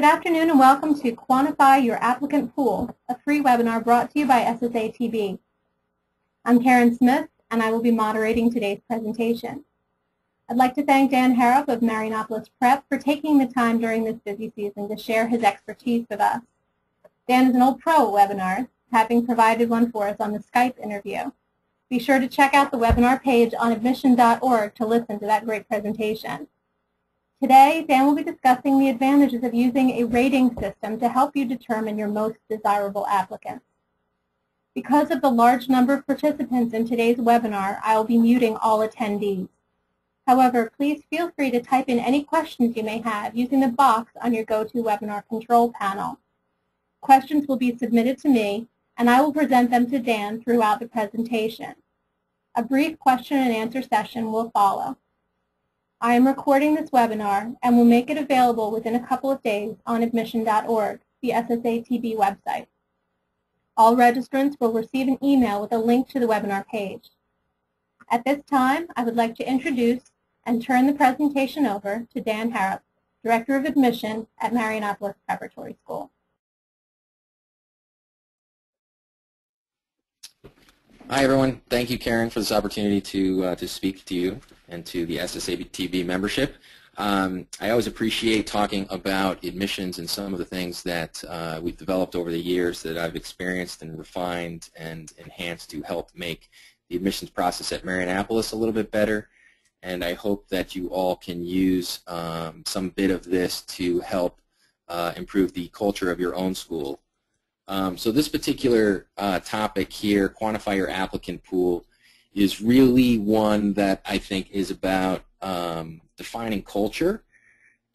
Good afternoon and welcome to Quantify Your Applicant Pool, a free webinar brought to you by SSATB. I'm Karen Smith and I will be moderating today's presentation. I'd like to thank Dan Harrop of Marianapolis Prep for taking the time during this busy season to share his expertise with us. Dan is an old pro at webinars, having provided one for us on the Skype interview. Be sure to check out the webinar page on admission.org to listen to that great presentation. Today, Dan will be discussing the advantages of using a rating system to help you determine your most desirable applicants. Because of the large number of participants in today's webinar, I will be muting all attendees. However, please feel free to type in any questions you may have using the box on your GoToWebinar control panel. Questions will be submitted to me, and I will present them to Dan throughout the presentation. A brief question and answer session will follow. I am recording this webinar and will make it available within a couple of days on admission.org, the SSATB website. All registrants will receive an email with a link to the webinar page. At this time, I would like to introduce and turn the presentation over to Dan Harrop, Director of Admission at Marianapolis Preparatory School. Hi, everyone. Thank you, Karen, for this opportunity to, uh, to speak to you and to the SSATB membership. Um, I always appreciate talking about admissions and some of the things that uh, we've developed over the years that I've experienced and refined and enhanced to help make the admissions process at Marianapolis a little bit better. And I hope that you all can use um, some bit of this to help uh, improve the culture of your own school um, so this particular uh, topic here, quantify your applicant pool, is really one that I think is about um, defining culture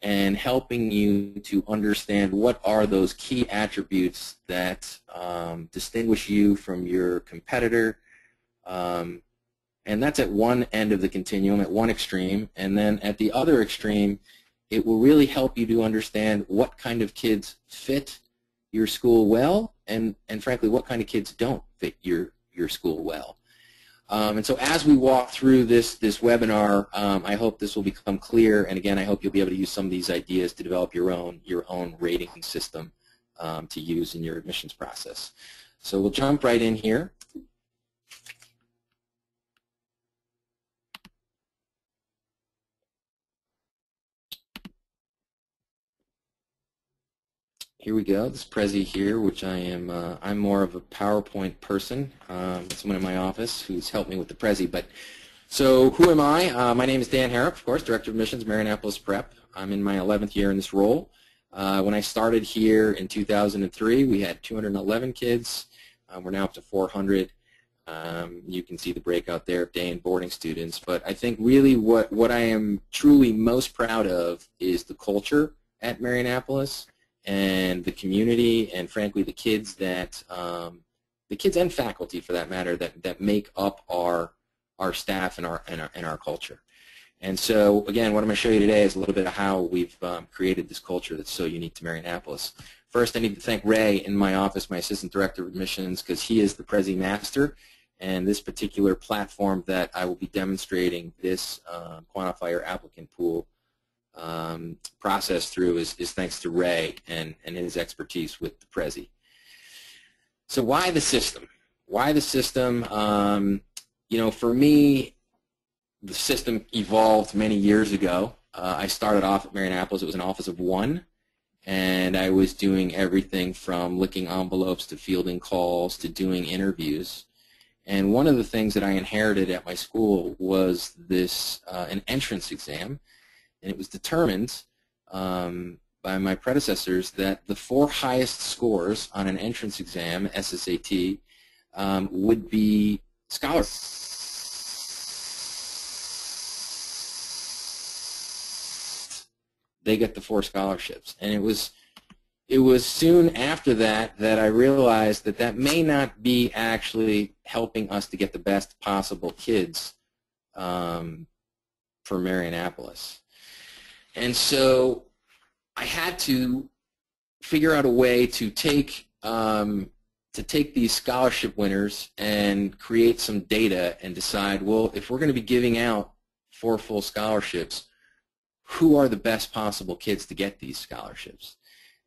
and helping you to understand what are those key attributes that um, distinguish you from your competitor. Um, and that's at one end of the continuum, at one extreme. And then at the other extreme, it will really help you to understand what kind of kids fit your school well, and, and frankly, what kind of kids don't fit your, your school well. Um, and so as we walk through this, this webinar, um, I hope this will become clear, and again, I hope you'll be able to use some of these ideas to develop your own, your own rating system um, to use in your admissions process. So we'll jump right in here. Here we go. This Prezi here, which I am, uh, I'm more of a PowerPoint person. Um, someone in my office who's helped me with the Prezi. But so who am I? Uh, my name is Dan Harrop, of course, Director of Admissions, Marianapolis Prep. I'm in my 11th year in this role. Uh, when I started here in 2003, we had 211 kids. Um, we're now up to 400. Um, you can see the breakout there of day and boarding students. But I think really what, what I am truly most proud of is the culture at Marianapolis and the community and frankly the kids that um, the kids and faculty for that matter that, that make up our our staff and our, and our and our culture. And so again, what I'm going to show you today is a little bit of how we've um, created this culture that's so unique to Marianapolis. First, I need to thank Ray in my office, my assistant director of admissions, because he is the Prezi master. And this particular platform that I will be demonstrating this uh, quantifier applicant pool um, process through is, is thanks to Ray and, and his expertise with the Prezi. So why the system? Why the system? Um, you know, for me, the system evolved many years ago. Uh, I started off at Marianapolis. It was an office of one, and I was doing everything from licking envelopes to fielding calls to doing interviews. And one of the things that I inherited at my school was this uh, an entrance exam and it was determined um, by my predecessors that the four highest scores on an entrance exam, SSAT, um, would be scholars. They get the four scholarships, and it was it was soon after that that I realized that that may not be actually helping us to get the best possible kids um, for Marianapolis. And so I had to figure out a way to take um, to take these scholarship winners and create some data and decide, well, if we're going to be giving out four full scholarships, who are the best possible kids to get these scholarships?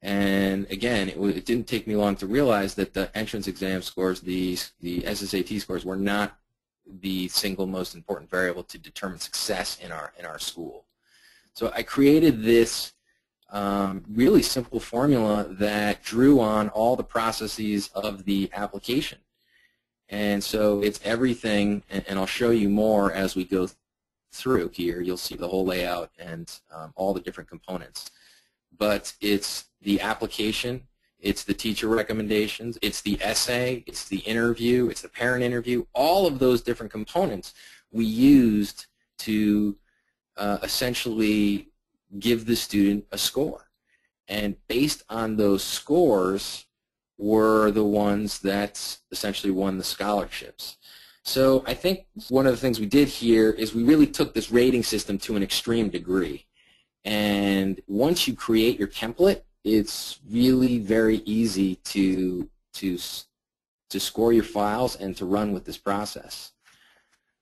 And again, it, it, didn't take me long to realize that the entrance exam scores, the, the SSAT scores, were not the single most important variable to determine success in our, in our school. So I created this um, really simple formula that drew on all the processes of the application. And so it's everything, and, and I'll show you more as we go through here. You'll see the whole layout and um, all the different components. But it's the application, it's the teacher recommendations, it's the essay, it's the interview, it's the parent interview, all of those different components we used to uh, essentially give the student a score. And based on those scores were the ones that essentially won the scholarships. So I think one of the things we did here is we really took this rating system to an extreme degree. And once you create your template, it's really very easy to, to, to score your files and to run with this process.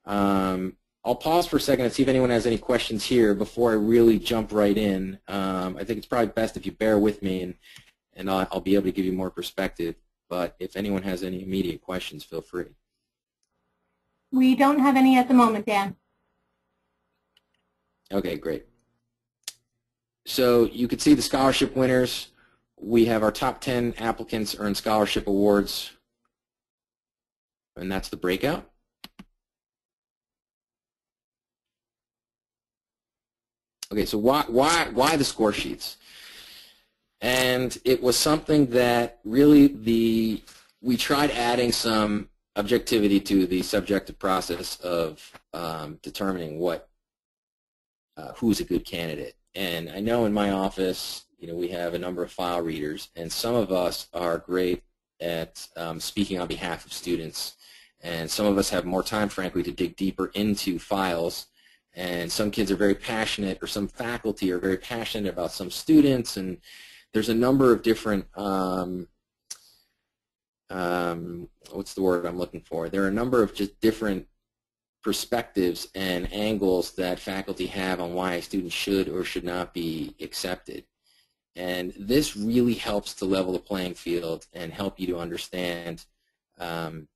Um, I'll pause for a second and see if anyone has any questions here before I really jump right in. Um, I think it's probably best if you bear with me and, and I'll, I'll be able to give you more perspective. But if anyone has any immediate questions, feel free. We don't have any at the moment, Dan. Okay, great. So you can see the scholarship winners. We have our top 10 applicants earn scholarship awards, and that's the breakout. Okay, so why, why, why the score sheets? And it was something that really the we tried adding some objectivity to the subjective process of um, determining what uh, who's a good candidate. And I know in my office, you know, we have a number of file readers, and some of us are great at um, speaking on behalf of students, and some of us have more time, frankly, to dig deeper into files and some kids are very passionate or some faculty are very passionate about some students and there's a number of different um, um, what's the word I'm looking for? There are a number of just different perspectives and angles that faculty have on why a student should or should not be accepted. And this really helps to level the playing field and help you to understand um,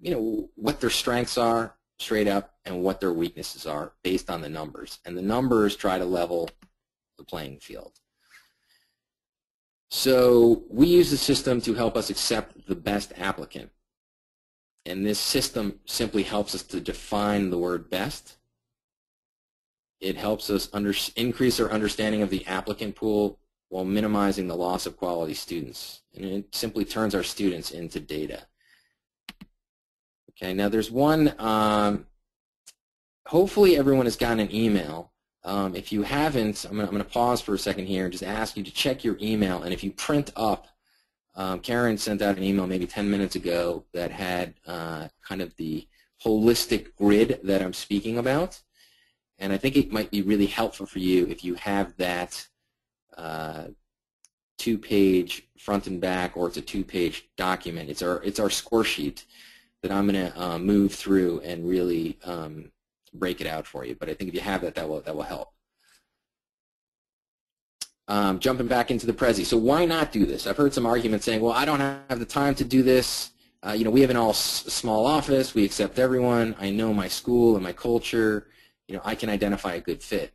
you know what their strengths are straight up and what their weaknesses are based on the numbers. And the numbers try to level the playing field. So we use the system to help us accept the best applicant. And this system simply helps us to define the word best. It helps us increase our understanding of the applicant pool while minimizing the loss of quality students. And it simply turns our students into data. Okay, now there's one, um, hopefully everyone has gotten an email. Um, if you haven't, I'm going to pause for a second here and just ask you to check your email. And if you print up, um, Karen sent out an email maybe 10 minutes ago that had uh, kind of the holistic grid that I'm speaking about. And I think it might be really helpful for you if you have that uh, two-page front and back, or it's a two-page document. It's our it's our score sheet that I'm going to uh, move through and really um, break it out for you. But I think if you have that, that will, that will help. Um, jumping back into the Prezi. So why not do this? I've heard some arguments saying, well, I don't have the time to do this. Uh, you know, we have an all small office. We accept everyone. I know my school and my culture. You know, I can identify a good fit.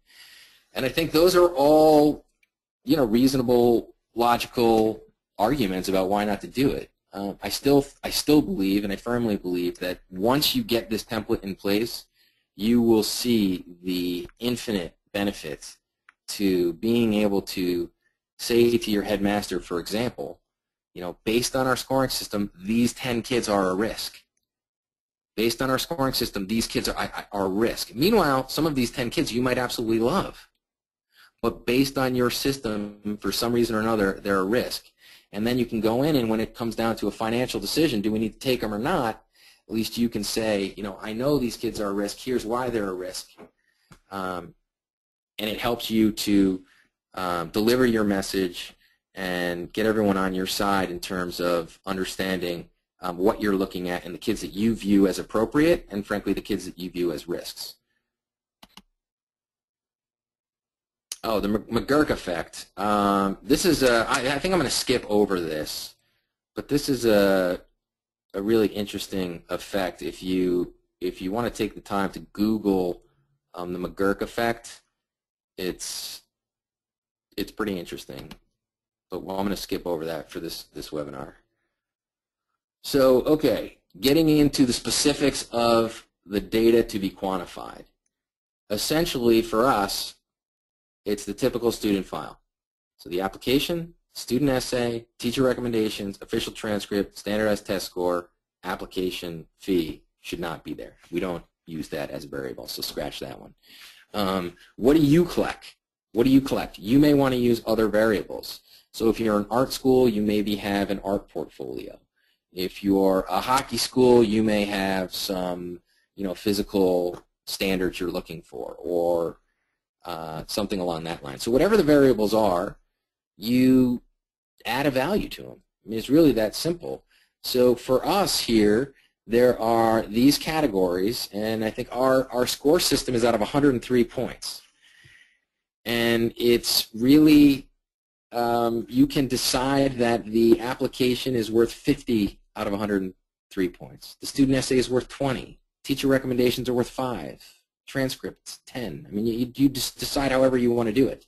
And I think those are all, you know, reasonable, logical arguments about why not to do it. Um, I still I still believe, and I firmly believe that once you get this template in place, you will see the infinite benefits to being able to say to your headmaster, for example, you know, based on our scoring system, these 10 kids are a risk. Based on our scoring system, these kids are, are a risk. Meanwhile, some of these 10 kids you might absolutely love. But based on your system, for some reason or another, they're a risk. And then you can go in and when it comes down to a financial decision, do we need to take them or not, at least you can say, you know, I know these kids are a risk. Here's why they're a risk. Um, and it helps you to um, deliver your message and get everyone on your side in terms of understanding um, what you're looking at and the kids that you view as appropriate and, frankly, the kids that you view as risks. Oh, the McGurk effect. Um, this is a, I, I think I'm going to skip over this, but this is a, a really interesting effect if you if you want to take the time to Google um, the McGurk effect. It's it's pretty interesting, but well, I'm going to skip over that for this this webinar. So, okay, getting into the specifics of the data to be quantified. Essentially, for us, it's the typical student file. So the application, student essay, teacher recommendations, official transcript, standardized test score, application fee should not be there. We don't use that as a variable, so scratch that one. Um, what do you collect? What do you collect? You may want to use other variables. So if you're an art school, you maybe have an art portfolio. If you're a hockey school, you may have some, you know, physical standards you're looking for, or uh, something along that line. So whatever the variables are, you add a value to them. I mean, it's really that simple. So for us here, there are these categories, and I think our, our score system is out of 103 points. And it's really, um, you can decide that the application is worth 50 out of 103 points. The student essay is worth 20. Teacher recommendations are worth 5 transcripts, 10. I mean, you, you just decide however you want to do it.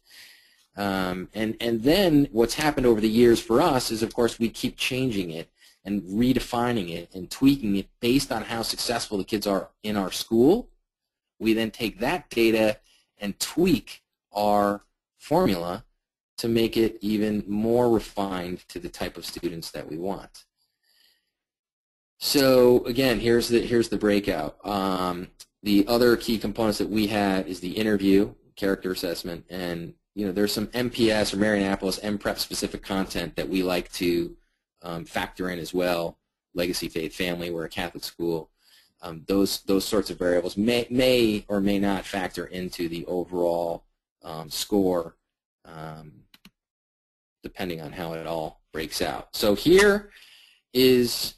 Um, and, and then what's happened over the years for us is, of course, we keep changing it and redefining it and tweaking it based on how successful the kids are in our school. We then take that data and tweak our formula to make it even more refined to the type of students that we want. So again, here's the here's the breakout. Um, the other key components that we have is the interview, character assessment, and you know there's some MPS or Marianapolis MPrep specific content that we like to um, factor in as well. Legacy Faith Family, we're a Catholic school. Um, those those sorts of variables may may or may not factor into the overall um, score, um, depending on how it all breaks out. So here is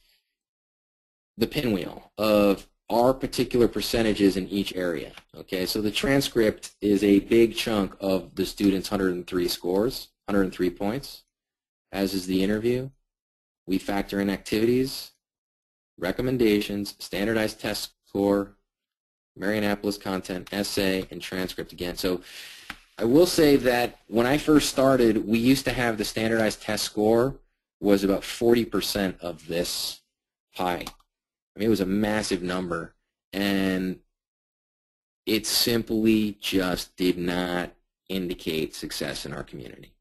the pinwheel of our particular percentages in each area. Okay, so the transcript is a big chunk of the student's 103 scores, 103 points, as is the interview. We factor in activities, recommendations, standardized test score, Marianapolis content, essay, and transcript again. So I will say that when I first started, we used to have the standardized test score was about 40% of this pie. I mean, it was a massive number, and it simply just did not indicate success in our community.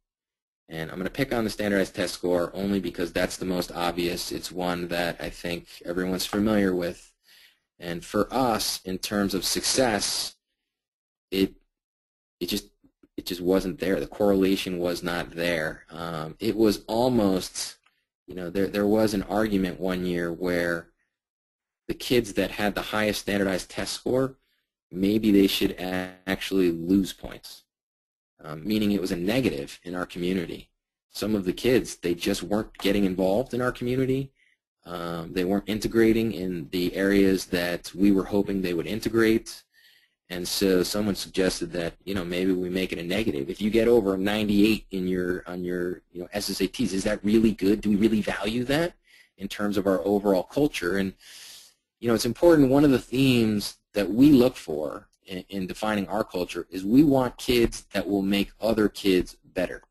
And I'm going to pick on the standardized test score only because that's the most obvious. It's one that I think everyone's familiar with. And for us, in terms of success, it it just it just wasn't there. The correlation was not there. Um, it was almost, you know, there there was an argument one year where the kids that had the highest standardized test score, maybe they should actually lose points, um, meaning it was a negative in our community. Some of the kids, they just weren't getting involved in our community. Um, they weren't integrating in the areas that we were hoping they would integrate. And so someone suggested that, you know, maybe we make it a negative. If you get over 98 in your, on your, you know, SSATs, is that really good? Do we really value that in terms of our overall culture? And you know, it's important. One of the themes that we look for in, in, defining our culture is we want kids that will make other kids better.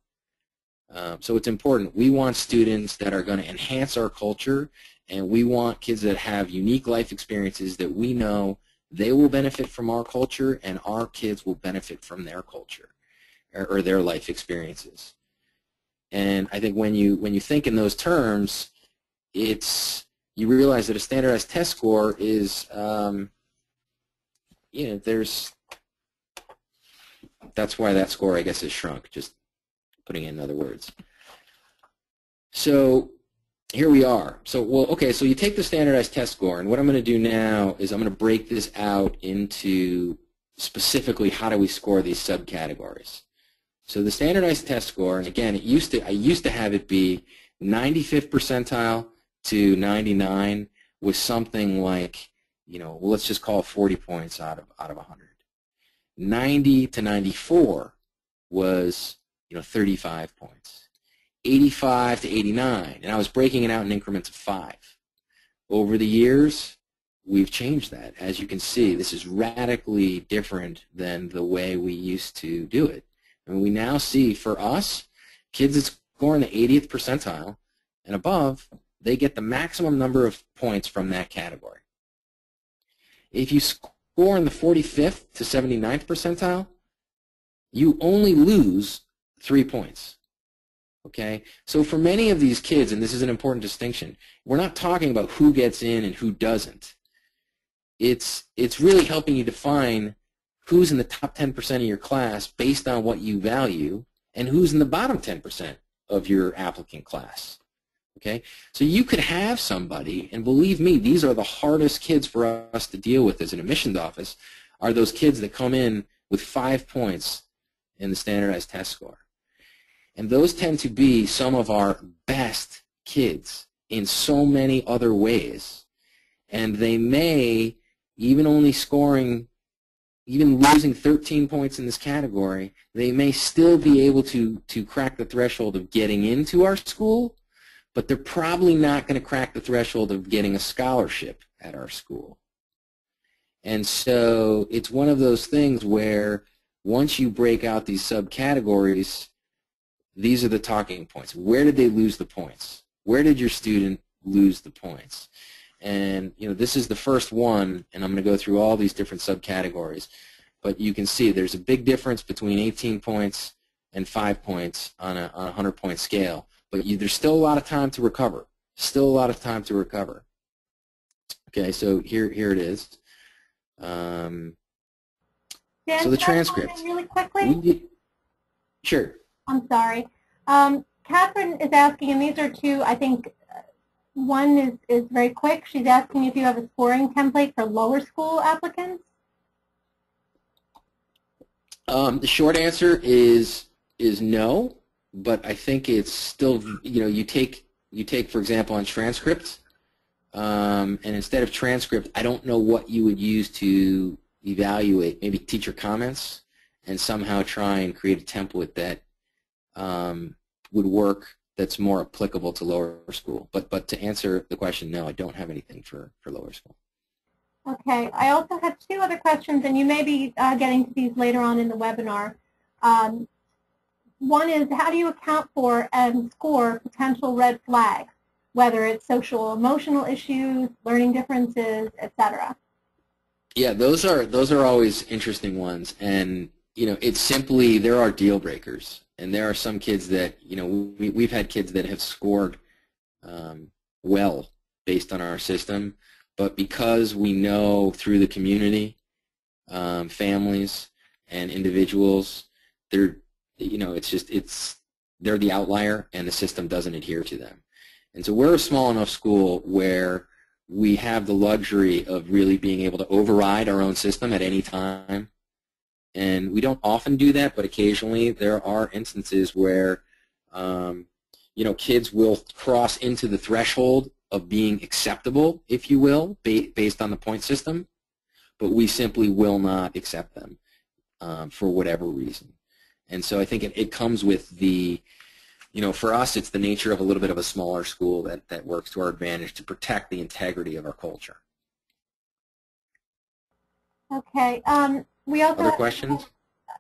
Um, so it's important. We want students that are going to enhance our culture, and we want kids that have unique life experiences that we know they will benefit from our culture, and our kids will benefit from their culture or, or their life experiences. And I think when you when you think in those terms, it's you realize that a standardized test score is, um, you know, there's, that's why that score, I guess, is shrunk, just putting it in other words. So here we are. So, well, okay, so you take the standardized test score, and what I'm going to do now is I'm going to break this out into specifically how do we score these subcategories. So the standardized test score, and again, it used to I used to have it be 95th percentile to 99 with something like, you know, well, let's just call it 40 points out of out of 100. 90 to 94 was, you know, 35 points. 85 to 89, and I was breaking it out in increments of five. Over the years, we've changed that. As you can see, this is radically different than the way we used to do it. And we now see, for us, kids that score in the 80th percentile and above, they get the maximum number of points from that category. If you score in the 45th to 79th percentile, you only lose three points. Okay, so for many of these kids, and this is an important distinction, we're not talking about who gets in and who doesn't. It's it's really helping you define who's in the top 10% of your class based on what you value, and who's in the bottom 10% of your applicant class. Okay, so you could have somebody, and believe me, these are the hardest kids for us to deal with as an admissions office, are those kids that come in with five points in the standardized test score. And those tend to be some of our best kids in so many other ways. And they may, even only scoring, even losing 13 points in this category, they may still be able to, to crack the threshold of getting into our school, but they're probably not going to crack the threshold of getting a scholarship at our school. And so it's one of those things where once you break out these subcategories, these are the talking points. Where did they lose the points? Where did your student lose the points? And you know, this is the first one, and I'm going to go through all these different subcategories. But you can see there's a big difference between 18 points and 5 points on a, on a 100-point scale. But you, there's still a lot of time to recover. Still a lot of time to recover. Okay, so here, here it is. Um, Dan, so the transcript. Really quickly. we- sure. I'm sorry. Um, Catherine is asking, and these are two, I think, one is, is very quick. She's asking if you have a scoring template for lower school applicants. Um, the short answer is is no, but I think it's still you know you take you take for example on transcripts, um, and instead of transcript, I don't know what you would use to evaluate maybe teacher comments and somehow try and create a template that um, would work that's more applicable to lower school. But but to answer the question, no, I don't have anything for for lower school. Okay. I also have two other questions, and you may be uh, getting to these later on in the webinar. Um, one is, how do you account for and score potential red flags, whether it's social emotional issues, learning differences, etc.? Yeah, those are those are always interesting ones, and you know, it's simply there are deal breakers, and there are some kids that you know we we've had kids that have scored um, well based on our system, but because we know through the community, um, families and individuals, they're you know it's just it's they're the outlier, and the system doesn't adhere to them, and so we're a small enough school where we have the luxury of really being able to override our own system at any time. And we don't often do that, but occasionally there are instances where, um, you know, kids will cross into the threshold of being acceptable, if you will, ba based on the point system, but we simply will not accept them um, for whatever reason. And so I think it, it comes with the you know, for us, it's the nature of a little bit of a smaller school that, that works to our advantage to protect the integrity of our culture. Okay. Um, we also Other have- questions?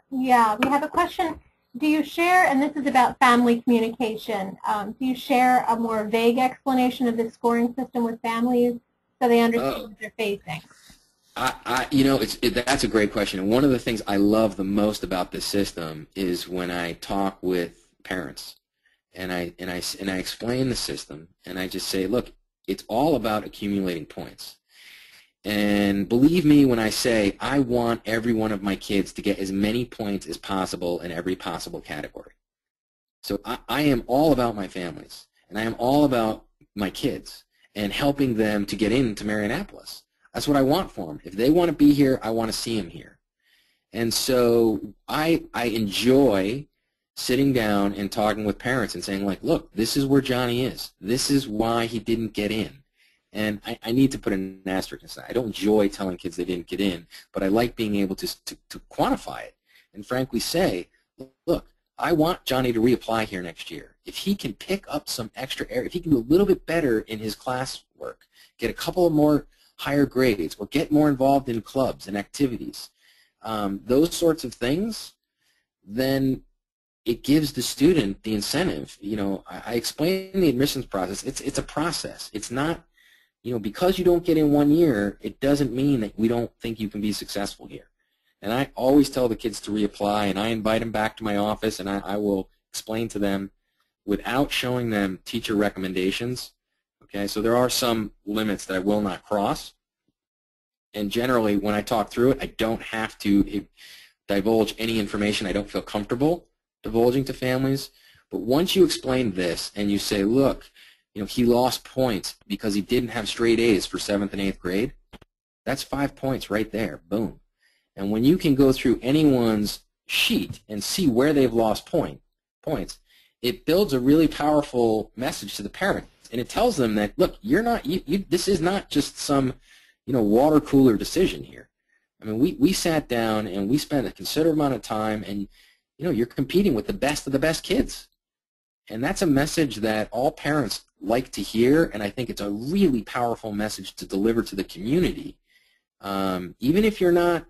Yeah, we have a question. Do you share, and this is about family communication, um, do you share a more vague explanation of the scoring system with families so they understand Oh. what they're facing? I, I, you know, it's, it, that's a great question. And one of the things I love the most about this system is when I talk with parents and I, and, I, and I explain the system and I just say, look, it's all about accumulating points. And believe me when I say I want every one of my kids to get as many points as possible in every possible category. So I, I am all about my families, and I am all about my kids and helping them to get into Marianapolis. That's what I want for them. If they want to be here, I want to see them here. And so I, I enjoy sitting down and talking with parents and saying, like, look, this is where Johnny is. This is why he didn't get in. And I, I need to put an asterisk aside. I don't enjoy telling kids they didn't get in, but I like being able to, to, to quantify it and frankly say, look, I want Johnny to reapply here next year. If he can pick up some extra area, if he can do a little bit better in his classwork, get a couple of more higher grades, or get more involved in clubs and activities, um, those sorts of things, then it gives the student the incentive. You know, I, I explain the admissions process. It's it's a process. It's not, you know, because you don't get in one year, it doesn't mean that we don't think you can be successful here. And I always tell the kids to reapply, and I invite them back to my office, and I, I will explain to them without showing them teacher recommendations. Okay, so there are some limits that I will not cross. And generally, when I talk through it, I don't have to divulge any information I don't feel comfortable divulging to families. But once you explain this and you say, look, you know, he lost points because he didn't have straight A's for seventh and eighth grade, that's five points right there. Boom. And when you can go through anyone's sheet and see where they've lost point points, it builds a really powerful message to the parents, and it tells them that look, you're not you, you this is not just some you know water cooler decision here. I mean, we we sat down and we spent a considerable amount of time, and you know, you're competing with the best of the best kids, and that's a message that all parents like to hear, and I think it's a really powerful message to deliver to the community. Um, even if you're not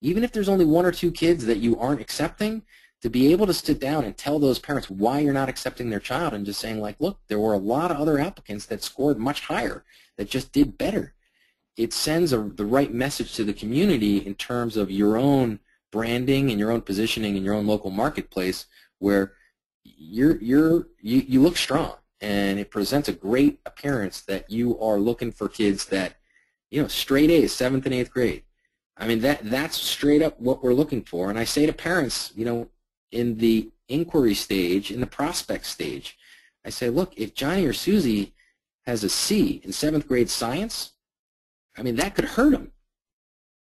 even if there's only one or two kids that you aren't accepting, to be able to sit down and tell those parents why you're not accepting their child and just saying like, look, there were a lot of other applicants that scored much higher, that just did better. It sends a, the right message to the community in terms of your own branding and your own positioning in your own local marketplace where you're, you're, you, you look strong and it presents a great appearance that you are looking for kids that, you know, straight A's, seventh and eighth grade, I mean, that that's straight up what we're looking for. And I say to parents, you know, in the inquiry stage, in the prospect stage, I say, look, if Johnny or Susie has a C in seventh grade science, I mean, that could hurt them.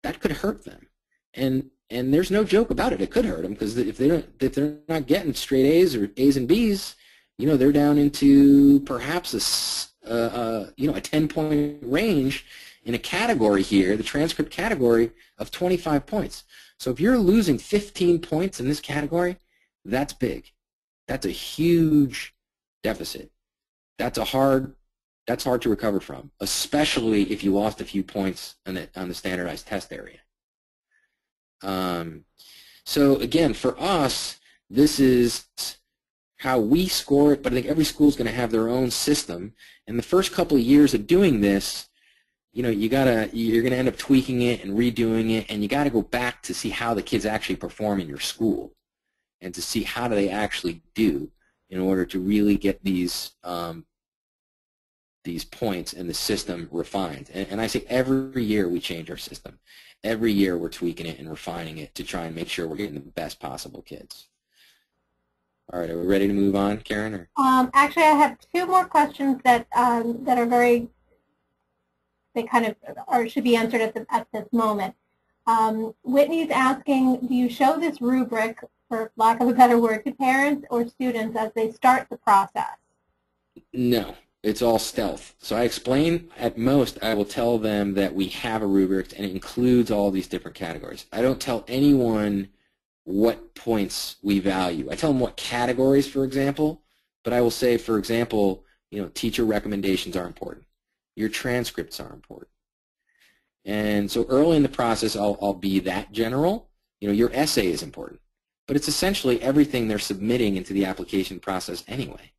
That could hurt them. And and there's no joke about it. It could hurt them because if they don't, if they're not getting straight A's or A's and B's, you know, they're down into perhaps a, uh, uh, you know, a 10 point range in a category here, the transcript category, of 25 points. So if you're losing 15 points in this category, that's big. That's a huge deficit. That's a hard that's hard to recover from, especially if you lost a few points on the, on the standardized test area. Um, so again, for us, this is how we score it, but I think every school is going to have their own system. And the first couple of years of doing this, you know, you gotta, you're gonna end up tweaking it and redoing it, and you gotta go back to see how the kids actually perform in your school, and to see how do they actually do in order to really get these um, these points in the system refined. And, and I say every year we change our system. Every year we're tweaking it and refining it to try and make sure we're getting the best possible kids. All right, are we ready to move on, Karen? Um, actually, I have two more questions that um, that are very they kind of or should be answered at, the, at this moment. Um, Whitney's asking, do you show this rubric, for lack of a better word, to parents or students as they start the process? No, it's all stealth. So I explain, at most, I will tell them that we have a rubric and it includes all these different categories. I don't tell anyone what points we value. I tell them what categories, for example, but I will say, for example, you know, teacher recommendations are important. Your transcripts are important. And so early in the process, I'll, I'll be that general. You know, your essay is important. But it's essentially everything they're submitting into the application process anyway.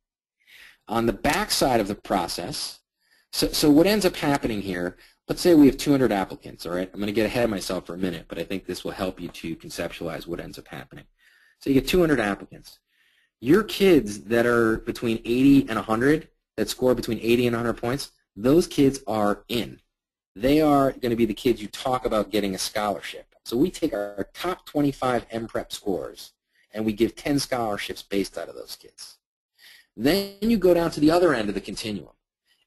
On the back side of the process, so, so what ends up happening here, let's say we have 200 applicants, all right? I'm going to get ahead of myself for a minute, but I think this will help you to conceptualize what ends up happening. So you get 200 applicants. Your kids that are between 80 and 100, that score between 80 and 100 points, those kids are in. They are going to be the kids you talk about getting a scholarship. So we take our top 25 MPrep scores and we give 10 scholarships based out of those kids. Then you go down to the other end of the continuum.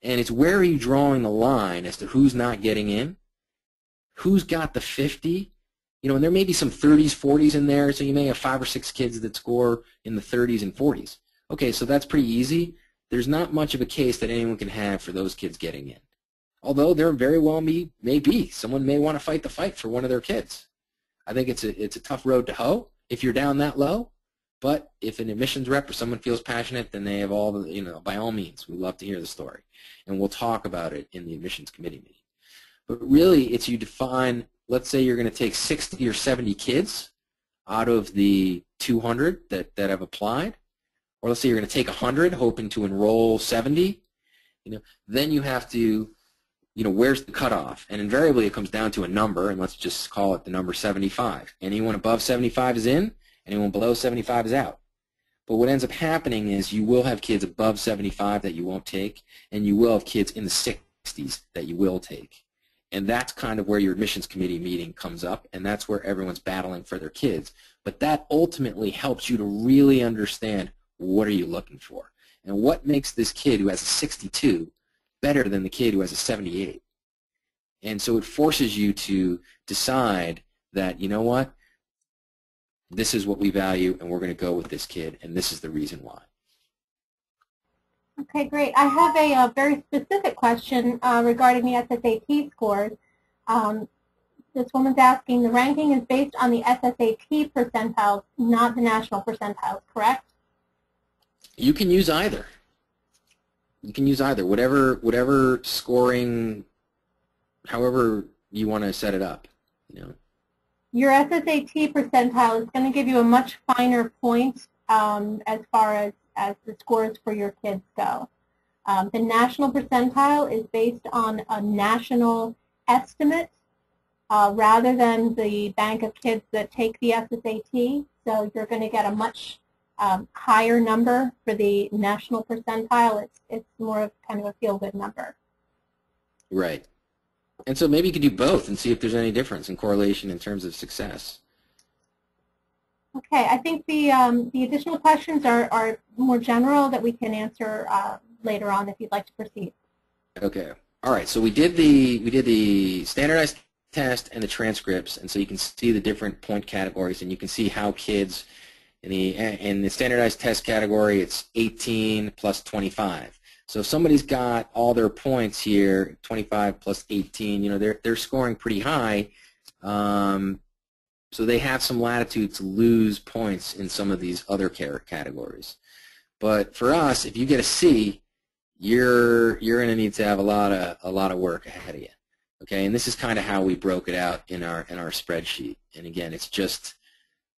And it's where are you drawing the line as to who's not getting in? Who's got the 50? You know, and there may be some 30s, 40s in there, so you may have five or six kids that score in the 30s and 40s. Okay, so that's pretty easy there's not much of a case that anyone can have for those kids getting in. Although there very well may, may be. Someone may want to fight the fight for one of their kids. I think it's a, it's a tough road to hoe if you're down that low. But if an admissions rep or someone feels passionate, then they have all the, you know, by all means, we love to hear the story. And we'll talk about it in the admissions committee meeting. But really, it's you define, let's say you're going to take 60 or 70 kids out of the 200 that, that have applied, or let's say you're going to take 100 hoping to enroll 70, you know, then you have to, you know, where's the cutoff? And invariably it comes down to a number, and let's just call it the number 75. Anyone above 75 is in, anyone below 75 is out. But what ends up happening is you will have kids above 75 that you won't take, and you will have kids in the 60s that you will take. And that's kind of where your admissions committee meeting comes up, and that's where everyone's battling for their kids. But that ultimately helps you to really understand what are you looking for. And what makes this kid who has a 62 better than the kid who has a 78? And so it forces you to decide that, you know what, this is what we value and we're going to go with this kid and this is the reason why. Okay, great. I have a, a very specific question uh, regarding the SSAT scores. Um, this woman's asking, the ranking is based on the SSAT percentiles, not the national percentiles, correct? You can use either. You can use either, whatever, whatever scoring, however you want to set it up. You know. Your SSAT percentile is going to give you a much finer point um, as far as, as the scores for your kids go. Um, the national percentile is based on a national estimate uh, rather than the bank of kids that take the SSAT. So you're going to get a much um, higher number for the national percentile. It's, it's more of kind of a feel-good number. Right. And so maybe you could do both and see if there's any difference in correlation in terms of success. Okay, I think the, um, the additional questions are, are more general that we can answer uh, later on if you'd like to proceed. Okay. All right, so we did the we did the standardized test and the transcripts, and so you can see the different point categories, and you can see how kids in the in the standardized test category, it's 18 plus 25. So if somebody's got all their points here, 25 plus 18, you know, they're they're scoring pretty high. Um, so they have some latitude to lose points in some of these other care categories. But for us, if you get a C, you're you're going to need to have a lot of a lot of work ahead of you. Okay, and this is kind of how we broke it out in our in our spreadsheet. And again, it's just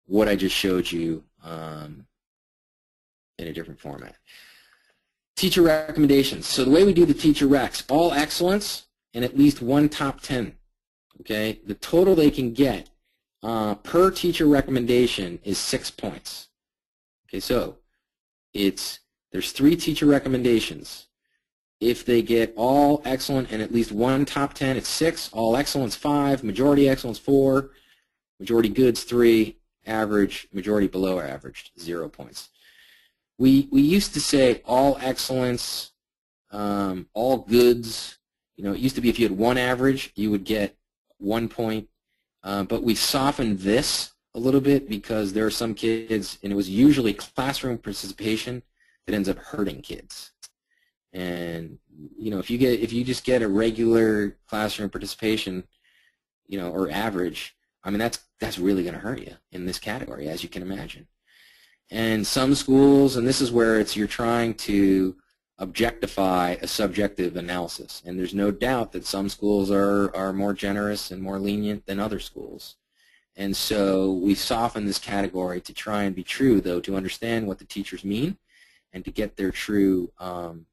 what I just showed you um, in a different format. Teacher recommendations. So the way we do the teacher recs, all excellence and at least one top 10. Okay, the total they can get uh, per teacher recommendation is six points. Okay, so it's there's three teacher recommendations. If they get all excellent and at least one top 10, it's six. All excellence, five. Majority excellence, four. Majority goods, three average, majority below average, zero points. We, we used to say all excellence, um, all goods. You know, it used to be if you had one average, you would get one point. Uh, but we softened this a little bit because there are some kids, and it was usually classroom participation that ends up hurting kids. And you know, if you get if you just get a regular classroom participation, you know, or average, I mean, that's that's really going to hurt you in this category, as you can imagine. And some schools, and this is where it's you're trying to objectify a subjective analysis. And there's no doubt that some schools are, are more generous and more lenient than other schools. And so we soften this category to try and be true, though, to understand what the teachers mean and to get their true um,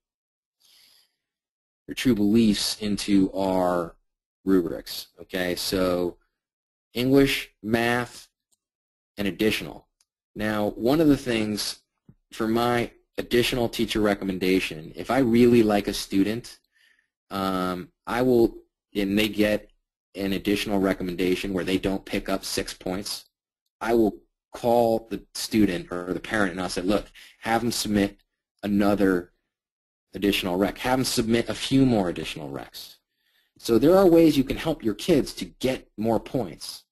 their true beliefs into our rubrics. Okay, so English, math, and additional. Now, one of the things for my additional teacher recommendation, if I really like a student, um, I will, and they get an additional recommendation where they don't pick up six points, I will call the student or the parent and I'll say, look, have them submit another additional rec. Have them submit a few more additional recs. So there are ways you can help your kids to get more points.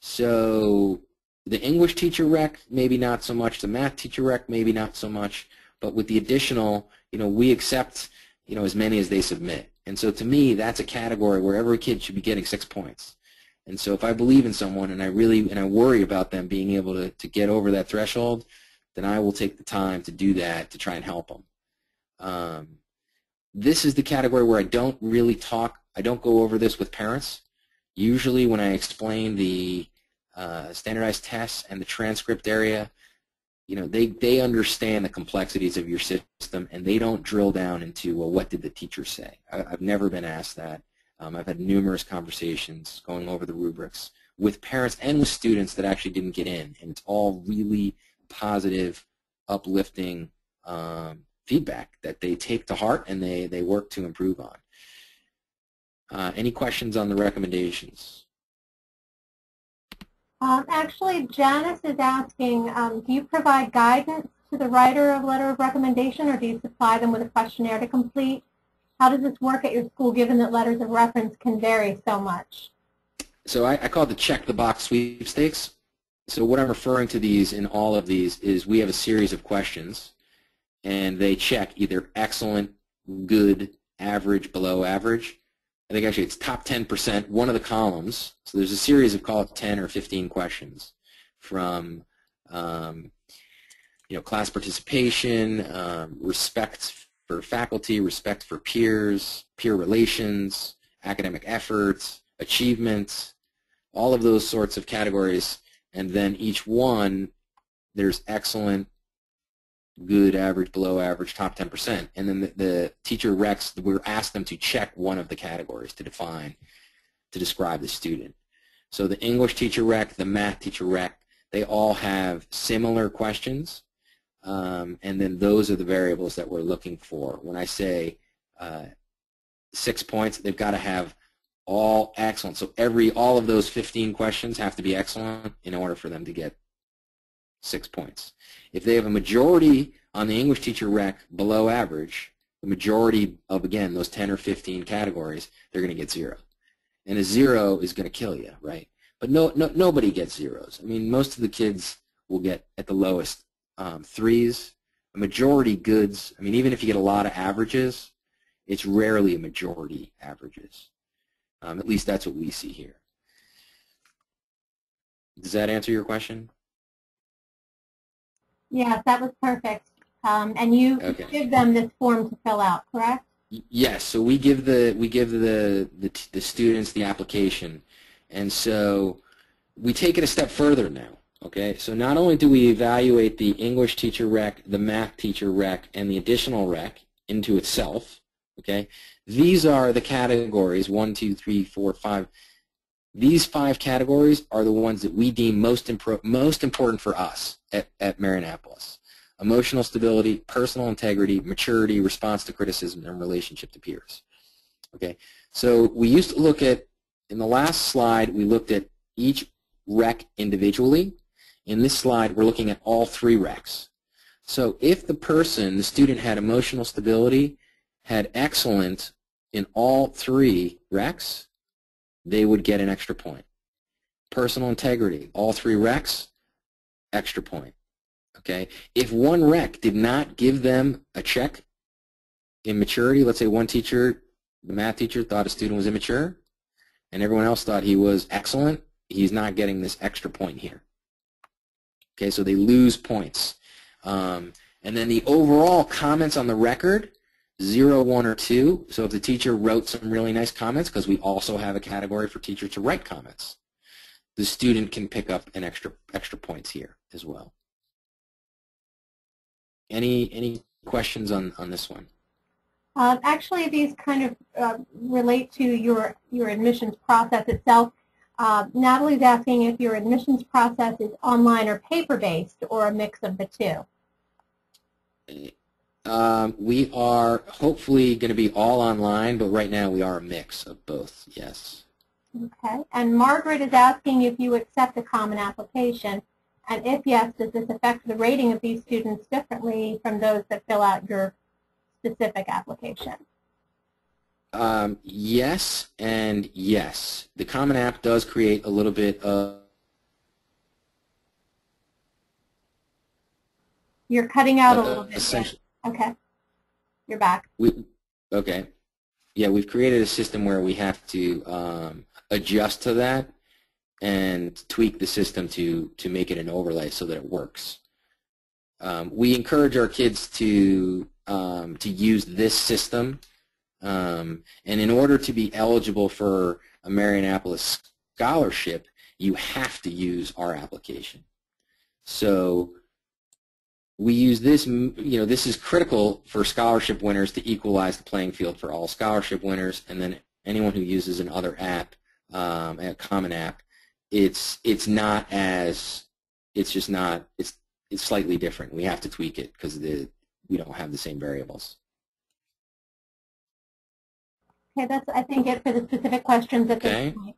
So the English teacher rec, maybe not so much. The math teacher rec, maybe not so much. But with the additional, you know, we accept, you know, as many as they submit. And so to me, that's a category where every kid should be getting six points. And so if I believe in someone and I really, and I worry about them being able to, to get over that threshold, then I will take the time to do that to try and help them. Um, this is the category where I don't really talk, I don't go over this with parents. Usually when I explain the uh, standardized tests and the transcript area, you know, they, they understand the complexities of your system and they don't drill down into, well, what did the teacher say? I, have never been asked that. Um, I've had numerous conversations going over the rubrics with parents and with students that actually didn't get in, and it's all really positive, uplifting um, feedback that they take to heart and they, they work to improve on. Uh, any questions on the recommendations? Um, actually, Janice is asking, um, do you provide guidance to the writer of letter of recommendation or do you supply them with a questionnaire to complete? How does this work at your school given that letters of reference can vary so much? So I, I call it the check the box sweepstakes. So what I'm referring to these in all of these is we have a series of questions and they check either excellent, good, average, below average. I think actually it's top 10%, one of the columns. So there's a series of call it 10 or 15 questions from um, you know, class participation, um, respect for faculty, respect for peers, peer relations, academic efforts, achievements, all of those sorts of categories. And then each one, there's excellent, good, average, below average, top 10%. And then the, the teacher recs, we're asked them to check one of the categories to define, to describe the student. So the English teacher rec, the math teacher rec, they all have similar questions. Um, and then those are the variables that we're looking for. When I say uh, six points, they've got to have all excellent. So every all of those 15 questions have to be excellent in order for them to get six points. If they have a majority on the English teacher rec below average, the majority of, again, those 10 or 15 categories, they're going to get zero. And a zero is going to kill you, right? But no, no, nobody gets zeros. I mean, most of the kids will get, at the lowest, um, threes. A majority goods, I mean, even if you get a lot of averages, it's rarely a majority averages. Um, at least that's what we see here. Does that answer your question? Yes, that was perfect. Um, and you okay. give them this form to fill out, correct? Yes. So we give the we give the, the the students the application, and so we take it a step further now. Okay. So not only do we evaluate the English teacher rec, the math teacher rec, and the additional rec into itself. Okay. These are the categories, one, two, three, four, five. These five categories are the ones that we deem most, most important for us at, at. Emotional stability, personal integrity, maturity, response to criticism, and relationship to peers. Okay, so we used to look at, in the last slide, we looked at each rec individually. In this slide, we're looking at all three recs. So if the person, the student had emotional stability, had excellent in all three recs, they would get an extra point. Personal integrity, all three recs, extra point. Okay. If one rec did not give them a check in maturity, let's say one teacher, the math teacher, thought a student was immature, and everyone else thought he was excellent, he's not getting this extra point here. Okay, so they lose points. Um, and then the overall comments on the record zero, one, or two. So if the teacher wrote some really nice comments, because we also have a category for teachers to write comments, the student can pick up an extra extra points here as well. Any any questions on on this one? Uh, actually, these kind of uh, relate to your your admissions process itself. Uh, Natalie's asking if your admissions process is online or paper-based or a mix of the two. Um, we are hopefully going to be all online, but right now we are a mix of both, yes. Okay. And Margaret is asking if you accept a common application, and if yes, does this affect the rating of these students differently from those that fill out your specific application? Um, yes and yes. The Common App does create a little bit of You're cutting out uh, a little bit. Okay. You're back. We, okay. Yeah, we've created a system where we have to um, adjust to that and tweak the system to, to make it an overlay so that it works. um, we encourage our kids to um, to use this system, um, and in order to be eligible for a Marianapolis scholarship, you have to use our application. So we use this, you know, this is critical for scholarship winners to equalize the playing field for all scholarship winners, and then anyone who uses another app, um, a common app, it's it's not as, it's just not, it's it's slightly different. We have to tweak it because we don't have the same variables. Okay, that's I think it for the specific questions at Okay. this point.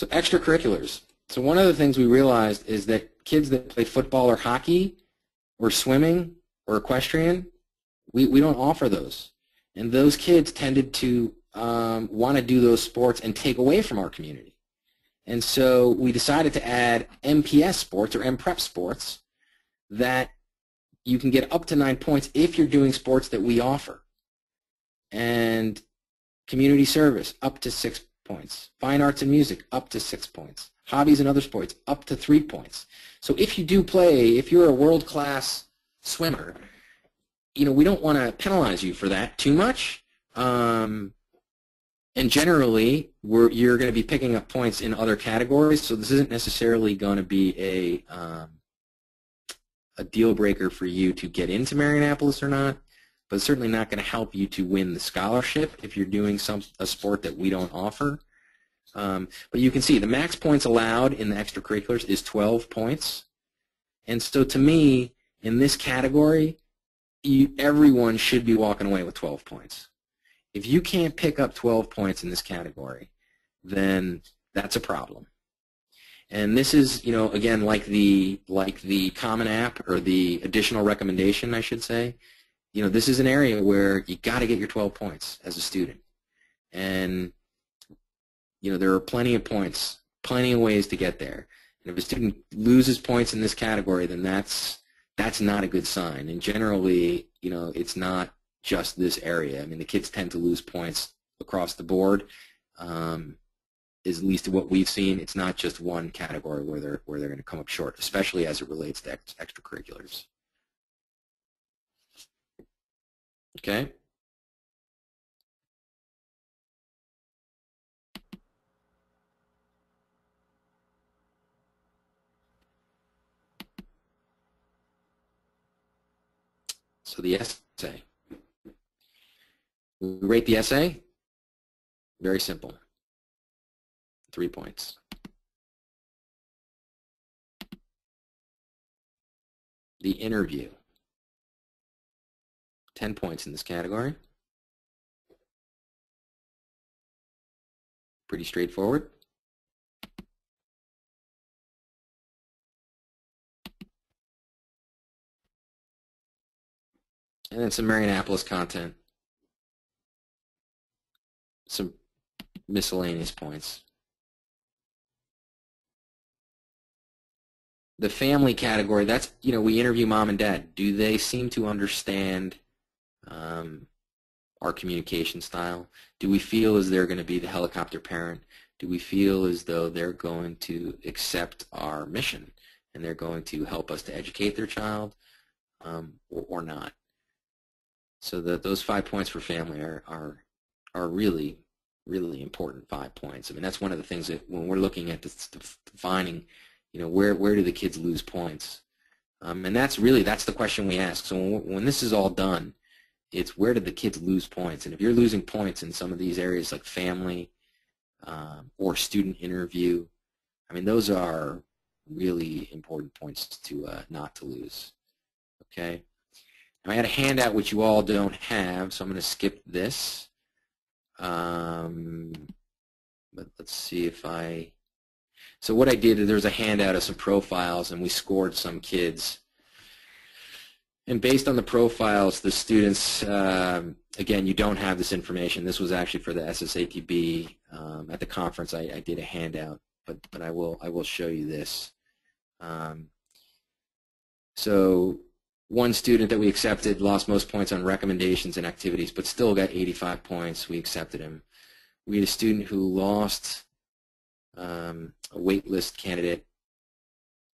So extracurriculars. So one of the things we realized is that kids that play football or hockey or swimming or equestrian, we, we don't offer those. And those kids tended to um, want to do those sports and take away from our community. And so we decided to add MPS sports or MPrep sports that you can get up to nine points if you're doing sports that we offer. And community service, up to six points. Fine arts and music, up to six points. Hobbies and other sports, up to three points. So if you do play, if you're a world-class swimmer, you know, we don't want to penalize you for that too much. Um, and generally, you're going to be picking up points in other categories, so this isn't necessarily going to be a, um, a deal breaker for you to get into Marianapolis or not, but it's certainly not going to help you to win the scholarship if you're doing some a sport that we don't offer. Um, but you can see the max points allowed in the extracurriculars is 12 points. And so to me, in this category, you, everyone should be walking away with 12 points. If you can't pick up 12 points in this category, then that's a problem. And this is, you know, again, like the like the Common App or the additional recommendation, I should say. You know, this is an area where you got to get your 12 points as a student. And you know, there are plenty of points, plenty of ways to get there. And if a student loses points in this category, then that's that's not a good sign. And generally, you know, it's not just this area. I mean, the kids tend to lose points across the board. Um, is at least what we've seen. It's not just one category where they're where they're going to come up short, especially as it relates to ex extracurriculars. Okay. So the essay. We rate the essay. Very simple. Three points. The interview. 10 points in this category. Pretty straightforward. And then some Marianapolis content. Some miscellaneous points. The family category, that's, you know, we interview mom and dad. Do they seem to understand um, our communication style? Do we feel as they're going to be the helicopter parent? Do we feel as though they're going to accept our mission and they're going to help us to educate their child um, or, or not? So that those five points for family are, are, are really, really important five points. I mean, that's one of the things that when we're looking at this, defining, you know, where, where do the kids lose points? Um, and that's really, that's the question we ask. So when, when this is all done, it's where did the kids lose points? And if you're losing points in some of these areas like family um, or student interview, I mean, those are really important points to uh, not to lose. Okay. Now I had a handout which you all don't have, so I'm going to skip this. Um, but let's see if I. So what I did is there's a handout of some profiles, and we scored some kids. And based on the profiles, the students, um, again, you don't have this information. This was actually for the SSATB um, at the conference. I, I, did a handout, but but I will I will show you this. Um, so one student that we accepted lost most points on recommendations and activities, but still got 85 points. We accepted him. We had a student who lost um, a waitlist candidate.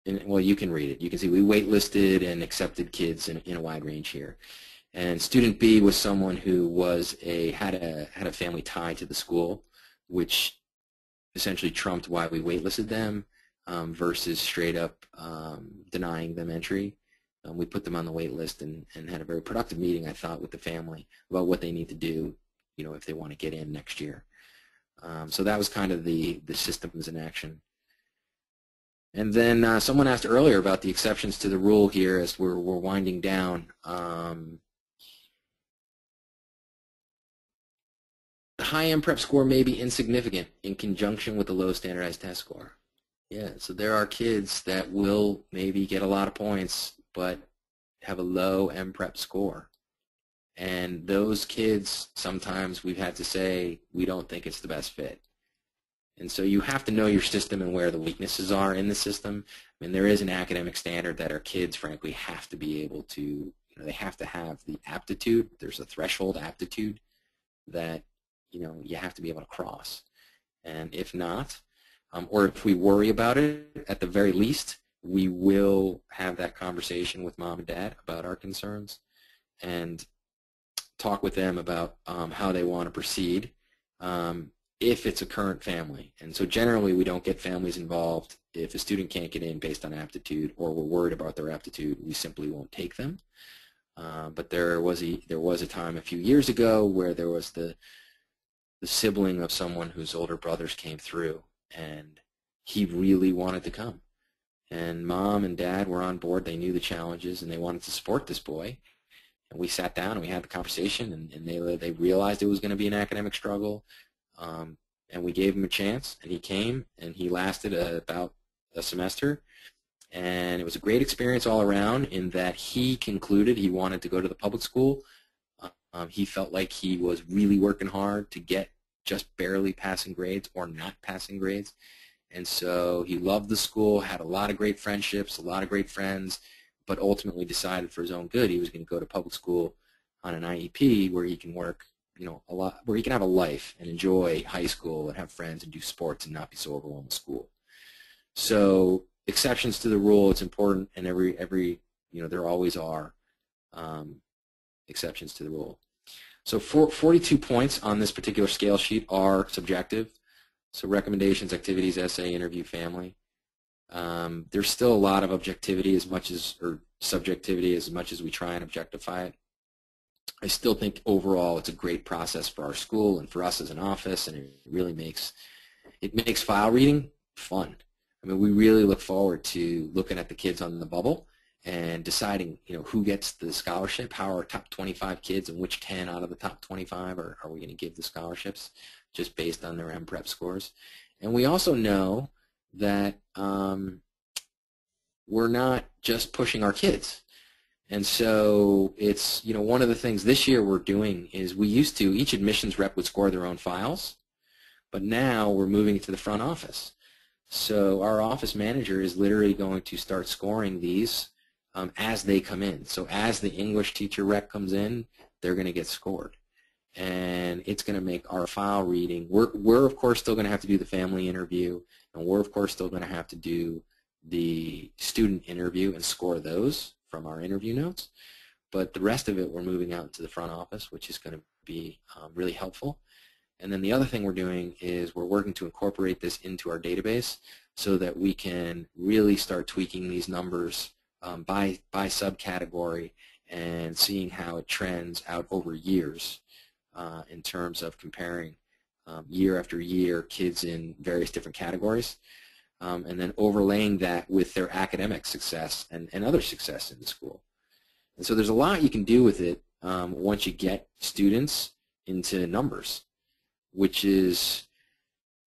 And, well, you can read it. You can see we waitlisted and accepted kids in, in a wide range here. And student B was someone who was a had a had a family tie to the school, which essentially trumped why we waitlisted them um, versus straight up um, denying them entry. Um, we put them on the wait list and, and had a very productive meeting, I thought, with the family about what they need to do, you know, if they want to get in next year. Um, so that was kind of the, the systems in action. And then uh, someone asked earlier about the exceptions to the rule here as we're, we're winding down. Um, the high MPrep score may be insignificant in conjunction with the low standardized test score. Yeah, so there are kids that will maybe get a lot of points but have a low MPrep score. And those kids, sometimes we've had to say, we don't think it's the best fit. And so you have to know your system and where the weaknesses are in the system. I mean, there is an academic standard that our kids, frankly, have to be able to, you know, they have to have the aptitude. There's a threshold aptitude that, you know, you have to be able to cross. And if not, um, or if we worry about it, at the very least, we will have that conversation with mom and dad about our concerns and talk with them about um, how they want to proceed um, if it's a current family. And so generally we don't get families involved if a student can't get in based on aptitude or we're worried about their aptitude, we simply won't take them. Uh, but there was a there was a time a few years ago where there was the the sibling of someone whose older brothers came through and he really wanted to come and mom and dad were on board. They knew the challenges, and they wanted to support this boy. And we sat down and we had the conversation, and, and they they realized it was going to be an academic struggle. Um, and we gave him a chance, and he came, and he lasted a, about a semester. And it was a great experience all around in that he concluded he wanted to go to the public school. Um, he felt like he was really working hard to get just barely passing grades or not passing grades. And so he loved the school, had a lot of great friendships, a lot of great friends, but ultimately decided for his own good he was going to go to public school on an IEP where he can work, you know, a lot, where he can have a life and enjoy high school and have friends and do sports and not be so overwhelmed with school. So exceptions to the rule, it's important, and every every you know there always are um, exceptions to the rule. So for, 42 points on this particular scale sheet are subjective. So recommendations, activities, essay, interview, family. Um, there's still a lot of objectivity as much as, or subjectivity as much as we try and objectify it. I still think overall it's a great process for our school and for us as an office, and it really makes it makes file reading fun. I mean, we really look forward to looking at the kids on the bubble and deciding, you know, who gets the scholarship, how our top 25 kids and which 10 out of the top 25 are, are we going to give the scholarships just based on their MPrep scores. And we also know that um, we're not just pushing our kids. And so it's, you know, one of the things this year we're doing is we used to, each admissions rep would score their own files, but now we're moving it to the front office. So our office manager is literally going to start scoring these um, as they come in. So as the English teacher rep comes in, they're going to get scored and it's going to make our file reading. We're, we're of course still going to have to do the family interview, and we're of course still going to have to do the student interview and score those from our interview notes. But the rest of it we're moving out to the front office, which is going to be um, really helpful. And then the other thing we're doing is we're working to incorporate this into our database so that we can really start tweaking these numbers um, by, by subcategory and seeing how it trends out over years uh, in terms of comparing um, year after year kids in various different categories um, and then overlaying that with their academic success and, and other success in the school. And so there's a lot you can do with it um, once you get students into numbers, which is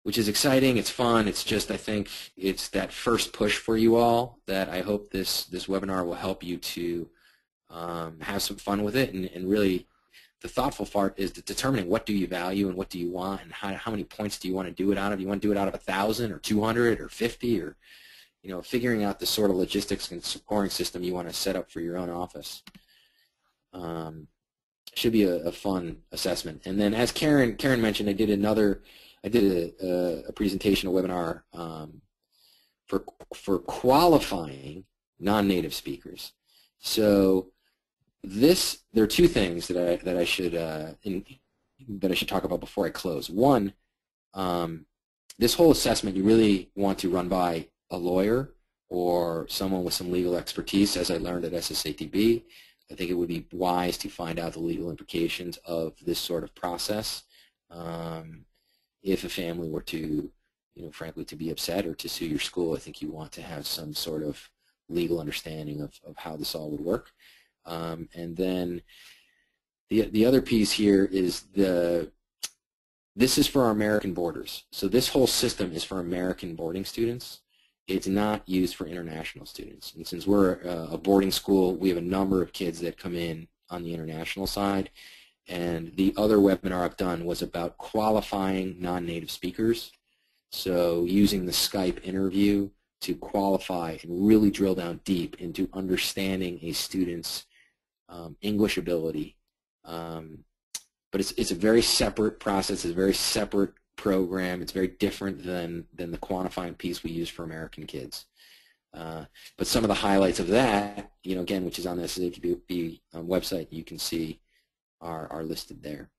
which is exciting. It's fun. It's just I think it's that first push for you all that I hope this this webinar will help you to um, have some fun with it and, and really the thoughtful part is determining what do you value and what do you want and how, how many points do you want to do it out of. You want to do it out of a 1,000 or 200 or 50 or, you know, figuring out the sort of logistics and scoring system you want to set up for your own office. Um, should be a, a, fun assessment. And then as Karen, Karen mentioned, I did another I did a, a presentation, a webinar um, for for qualifying non-native speakers. So this there are two things that I that I should uh, in, that I should talk about before I close. One, um, this whole assessment you really want to run by a lawyer or someone with some legal expertise, as I learned at SSATB. I think it would be wise to find out the legal implications of this sort of process. Um, if a family were to, you know, frankly, to be upset or to sue your school, I think you want to have some sort of legal understanding of, of how this all would work. Um, and then the, the other piece here is the this is for our American boarders. So this whole system is for American boarding students. It's not used for international students. And since we're a boarding school, we have a number of kids that come in on the international side. And the other webinar I've done was about qualifying non-native speakers. So using the Skype interview to qualify and really drill down deep into understanding a student's um, English ability. Um, but it's, it's a very separate process. It's a very separate program. It's very different than, than the quantifying piece we use for American kids. Uh, but some of the highlights of that, you know, again, which is on the um, website, you can see are, are listed there.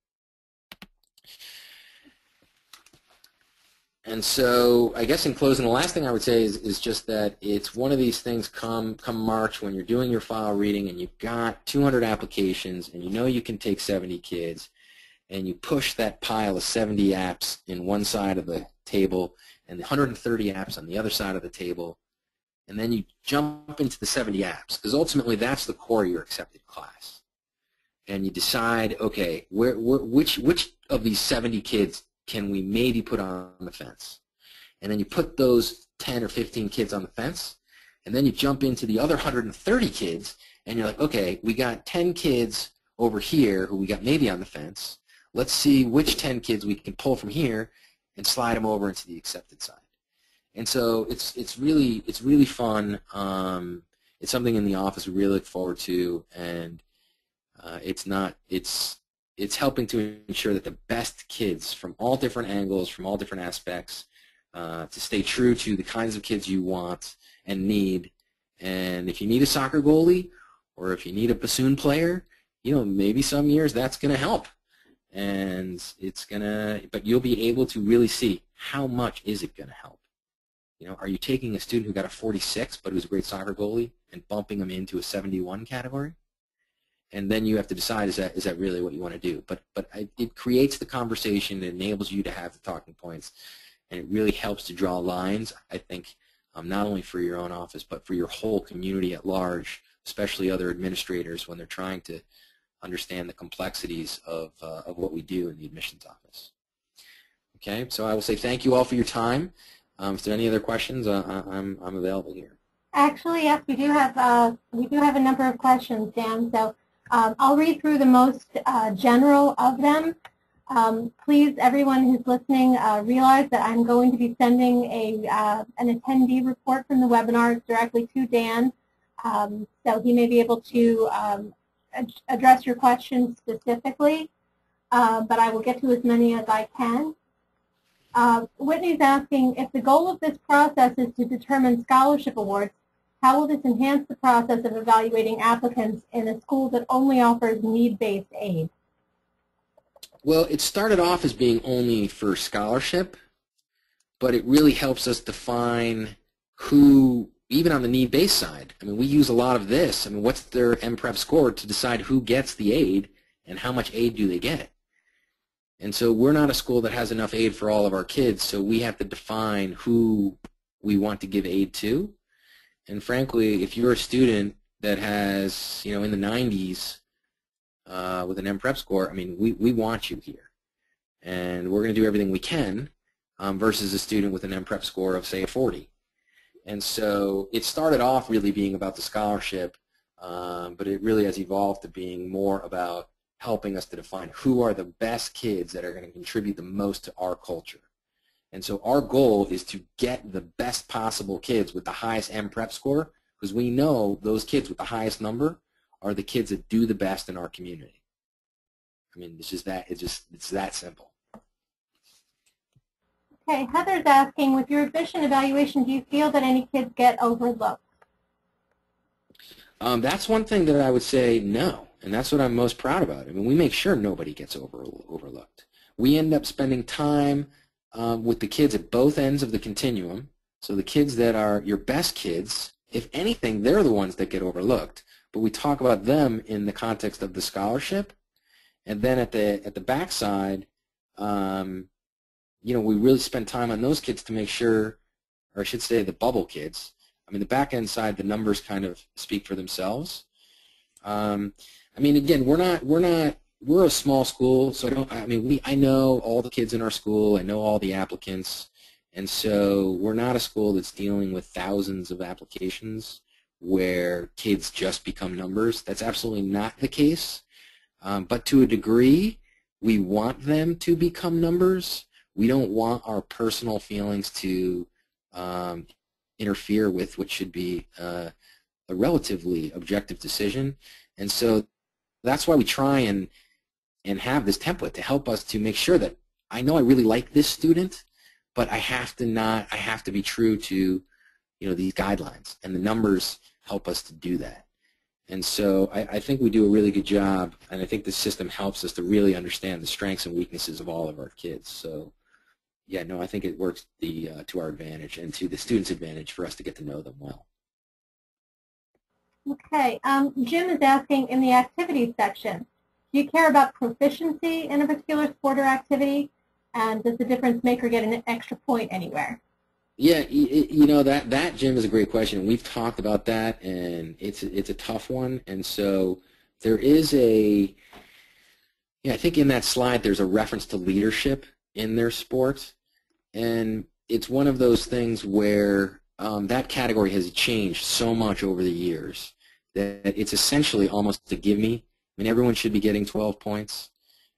And so I guess in closing, the last thing I would say is, is just that it's one of these things come, come March when you're doing your file reading and you've got 200 applications and you know you can take 70 kids and you push that pile of 70 apps in one side of the table and the 130 apps on the other side of the table and then you jump into the 70 apps because ultimately that's the core of your accepted class. And you decide okay where, where which which of these 70 kids can we maybe put on the fence? And then you put those 10 or 15 kids on the fence, and then you jump into the other 130 kids, and you're like, okay, we got 10 kids over here who we got maybe on the fence. Let's see which 10 kids we can pull from here and slide them over into the accepted side. And so it's it's really it's really fun. Um, it's something in the office we really look forward to, and uh, it's not it's it's helping to ensure that the best kids from all different angles, from all different aspects, uh, to stay true to the kinds of kids you want and need. And if you need a soccer goalie or if you need a bassoon player, you know, maybe some years that's going to help. And it's going to, but you'll be able to really see how much is it going to help. You know, are you taking a student who got a 46 but who's a great soccer goalie and bumping them into a 71 category? And then you have to decide is that is that really what you want to do. But but it creates the conversation, it enables you to have the talking points, and it really helps to draw lines. I think um, not only for your own office but for your whole community at large, especially other administrators when they're trying to understand the complexities of uh, of what we do in the admissions office. Okay, so I will say thank you all for your time. Um, if there are any other questions, uh, I'm I'm available here. Actually, yes, we do have uh, we do have a number of questions, Dan. So um, I'll read through the most uh, general of them. Um, please, everyone who's listening, uh, realize that I'm going to be sending a uh, an attendee report from the webinar directly to Dan, um, so he may be able to um, ad address your questions specifically, uh, but I will get to as many as I can. Uh, Whitney's asking, if the goal of this process is to determine scholarship awards, how will this enhance the process of evaluating applicants in a school that only offers need-based aid? Well, it started off as being only for scholarship, but it really helps us define who, even on the need-based side, I mean, we use a lot of this. I mean, what's their MPrep score to decide who gets the aid and how much aid do they get? And so we're not a school that has enough aid for all of our kids, so we have to define who we want to give aid to and frankly, if you're a student that has, you know, in the 90s uh, with an M-Prep score, I mean, we, we want you here. And we're going to do everything we can um, versus a student with an M-Prep score of, say, a 40. And so it started off really being about the scholarship, um, but it really has evolved to being more about helping us to define who are the best kids that are going to contribute the most to our culture. And so our goal is to get the best possible kids with the highest M prep score because we know those kids with the highest number are the kids that do the best in our community. I mean, it's just that it's just it's that simple. Okay, Heather's asking, with your admission evaluation, do you feel that any kids get overlooked? Um, that's one thing that I would say no, and that's what I'm most proud about. I mean, we make sure nobody gets over, overlooked. We end up spending time um, with the kids at both ends of the continuum. So the kids that are your best kids, if anything, they're the ones that get overlooked. But we talk about them in the context of the scholarship, and then at the at the backside, um, you know, we really spend time on those kids to make sure, or I should say, the bubble kids, I mean, the back end side, the numbers kind of speak for themselves. Um, I mean, again, we're not we're not we're a small school, so I don't. I mean, we I know all the kids in our school. I know all the applicants, and so we're not a school that's dealing with thousands of applications where kids just become numbers. That's absolutely not the case. Um, but to a degree, we want them to become numbers. We don't want our personal feelings to um, interfere with what should be uh, a relatively objective decision. And so that's why we try and and have this template to help us to make sure that I know I really like this student, but I have to not I have to be true to you know these guidelines and the numbers help us to do that. And so I, I, think we do a really good job, and I think the system helps us to really understand the strengths and weaknesses of all of our kids. So yeah, no, I think it works the uh, to our advantage and to the students' advantage for us to get to know them well. Okay, um, Jim is asking in the activities section, you care about proficiency in a particular sport or activity? And does the difference maker get an extra point anywhere? Yeah, you know that that Jim is a great question. We've talked about that, and it's it's a tough one. And so there is a, yeah, I think in that slide there's a reference to leadership in their sport. And it's one of those things where um, that category has changed so much over the years that it's essentially almost a give me. I mean, everyone should be getting 12 points.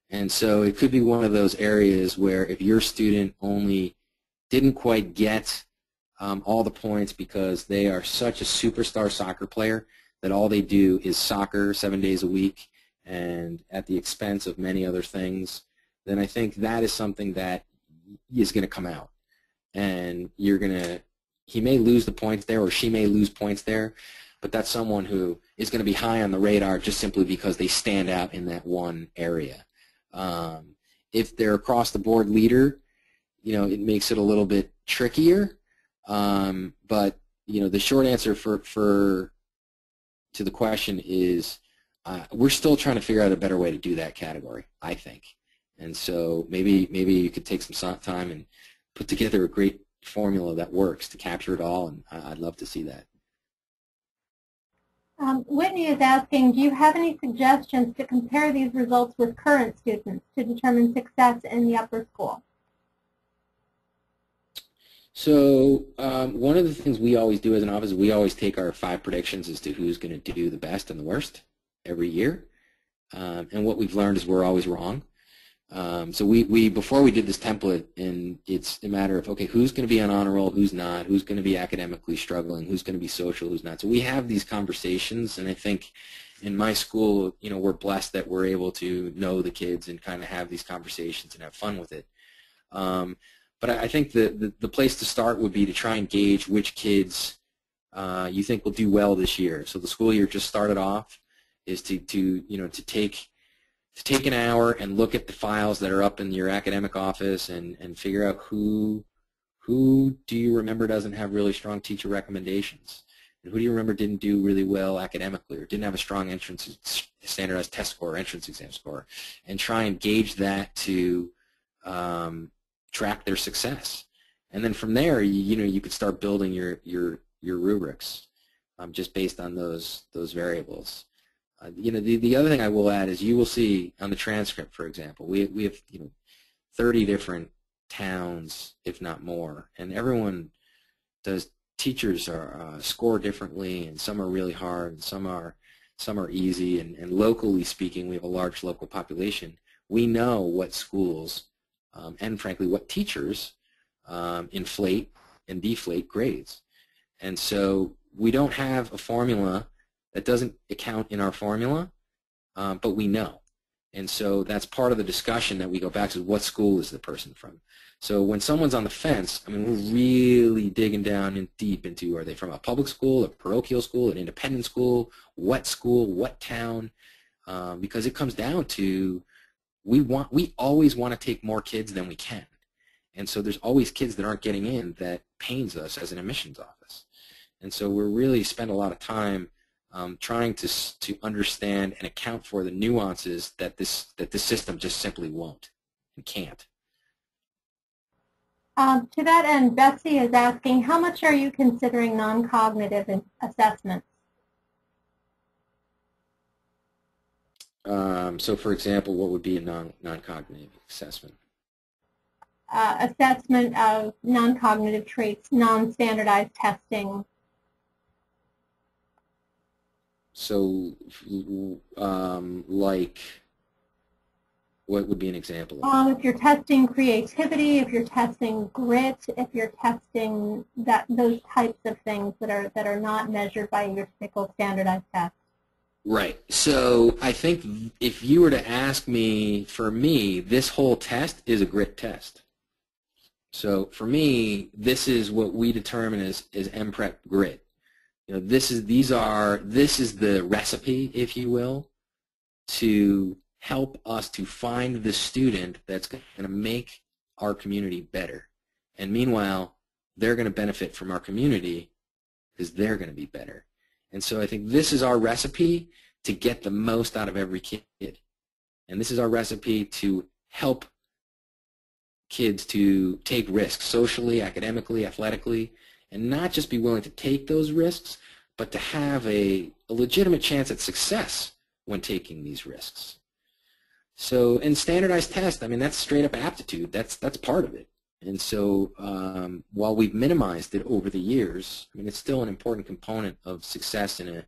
And so it could be one of those areas where if your student only didn't quite get um, all the points because they are such a superstar soccer player that all they do is soccer seven days a week and at the expense of many other things, then I think that is something that is going to come out. And you're going to, he may lose the points there or she may lose points there, but that's someone who is going to be high on the radar just simply because they stand out in that one area. Um, if they're across the board leader, you know, it makes it a little bit trickier. Um, but, you know, the short answer for, for to the question is uh, we're still trying to figure out a better way to do that category, I think. And so maybe maybe you could take some time and put together a great formula that works to capture it all, and I'd love to see that. Um, Whitney is asking, do you have any suggestions to compare these results with current students to determine success in the upper school? So um, one of the things we always do as an office, we always take our five predictions as to who's going to do the best and the worst every year. Um, and what we've learned is we're always wrong. Um, so we, we before we did this template, and it's a matter of okay, who's going to be on honor roll, who's not, who's going to be academically struggling, who's going to be social, who's not. So we have these conversations, and I think in my school, you know, we're blessed that we're able to know the kids and kind of have these conversations and have fun with it. Um, but I think the, the, the place to start would be to try and gauge which kids uh, you think will do well this year. So the school year just started off is to, to you know to take to take an hour and look at the files that are up in your academic office and, and figure out who who do you remember doesn't have really strong teacher recommendations? And who do you remember didn't do really well academically or didn't have a strong entrance standardized test score or entrance exam score? And try and gauge that to um, track their success. And then from there you, you know you could start building your your your rubrics um, just based on those those variables uh, you know, the, the other thing I will add is you will see on the transcript, for example, we, we have, you know, 30 different towns, if not more, and everyone does, teachers are uh, score differently, and some are really hard, and some are, some are easy, and, and locally speaking, we have a large local population. We know what schools, um, and frankly, what teachers um, inflate and deflate grades. And so we don't have a formula that doesn't account in our formula, um, but we know. And so that's part of the discussion that we go back to what school is the person from. So when someone's on the fence, I mean, we're really digging down in deep into are they from a public school, a parochial school, an independent school, what school, what town, um, because it comes down to we want we always want to take more kids than we can. And so there's always kids that aren't getting in that pains us as an admissions office. And so we're really spend a lot of time um, trying to to understand and account for the nuances that this that this system just simply won't and can't. Um, to that end, Betsy is asking, how much are you considering non-cognitive assessments? Um, so, for example, what would be a non non-cognitive assessment? Uh, assessment of non-cognitive traits, non-standardized testing, So, um, like, what would be an example? Of um, if you're testing creativity, if you're testing grit, if you're testing that those types of things that are that are not measured by your typical standardized test. Right. So I think if you were to ask me, for me, this whole test is a grit test. So for me, this is what we determine as, as MPREP grit you know, this is these are this is the recipe, if you will, to help us to find the student that's going to make our community better. And meanwhile, they're going to benefit from our community because they're going to be better. And so I think this is our recipe to get the most out of every kid. And this is our recipe to help kids to take risks socially, academically, athletically, and not just be willing to take those risks, but to have a, a legitimate chance at success when taking these risks. So in standardized tests, I mean, that's straight up aptitude. That's, that's part of it. And so um, while we've minimized it over the years, I mean, it's still an important component of success in a,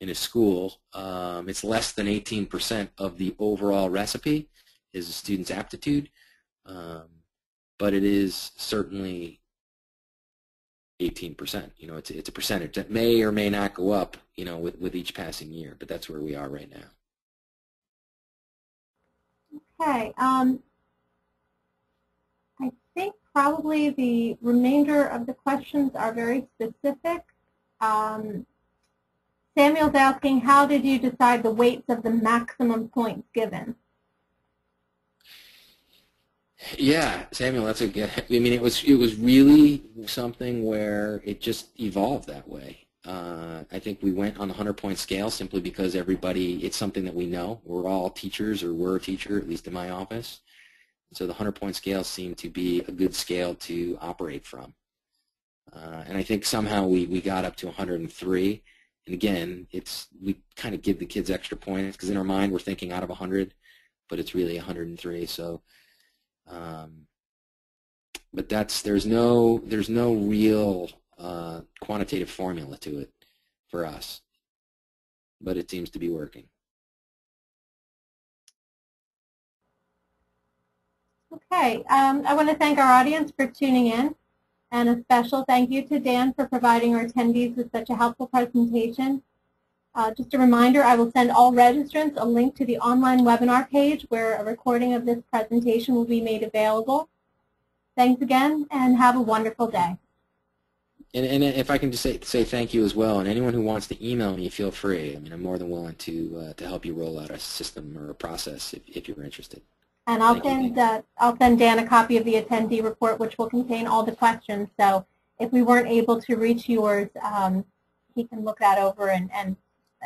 in a school. Um, it's less than 18% of the overall recipe is a student's aptitude, um, but it is certainly 18%. You know, it's, it's a percentage that may or may not go up, you know, with, with each passing year, but that's where we are right now. Okay. Um, I think probably the remainder of the questions are very specific. Um, Samuel's asking, how did you decide the weights of the maximum points given? Yeah, Samuel, that's a good. I mean, it was it was really something where it just evolved that way. Uh, I think we went on the hundred point scale simply because everybody. It's something that we know. We're all teachers, or we're a teacher, at least in my office. So the hundred point scale seemed to be a good scale to operate from. Uh, and I think somehow we we got up to 103. And again, it's we kind of give the kids extra points because in our mind we're thinking out of 100, but it's really 103. So um, but that's there's no there's no real uh, quantitative formula to it for us, but it seems to be working. Okay, um, I want to thank our audience for tuning in, and a special thank you to Dan for providing our attendees with such a helpful presentation. Uh, just a reminder, I will send all registrants a link to the online webinar page where a recording of this presentation will be made available. Thanks again and have a wonderful day. And, and if I can just say, say thank you as well, and anyone who wants to email me, feel free. I mean, I'm more than willing to uh, to help you roll out a system or a process if, if you're interested. And I'll thank send uh, I'll send Dan a copy of the attendee report, which will contain all the questions. So if we weren't able to reach yours, um, he can look that over and, and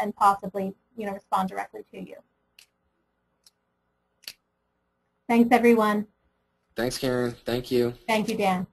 and possibly you know respond directly to you. Thanks everyone. Thanks Karen. Thank you. Thank you Dan.